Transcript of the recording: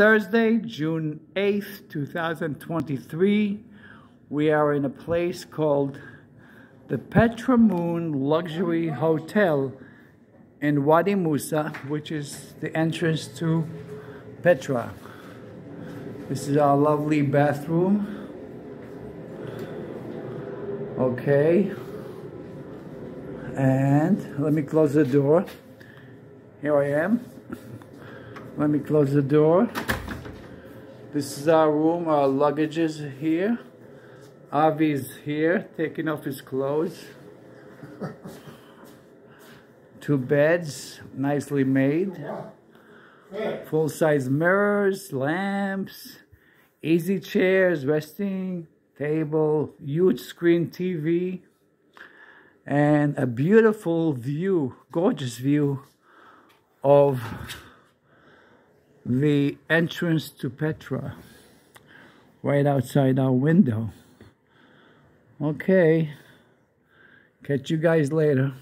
Thursday, June 8th, 2023. We are in a place called the Petra Moon Luxury Hotel in Wadi Musa, which is the entrance to Petra. This is our lovely bathroom. Okay. And let me close the door. Here I am. Let me close the door. This is our room. Our luggage is here. Avi's here, taking off his clothes. Two beds, nicely made. Full-size mirrors, lamps, easy chairs, resting table, huge screen TV, and a beautiful view, gorgeous view of the entrance to Petra right outside our window. Okay, catch you guys later.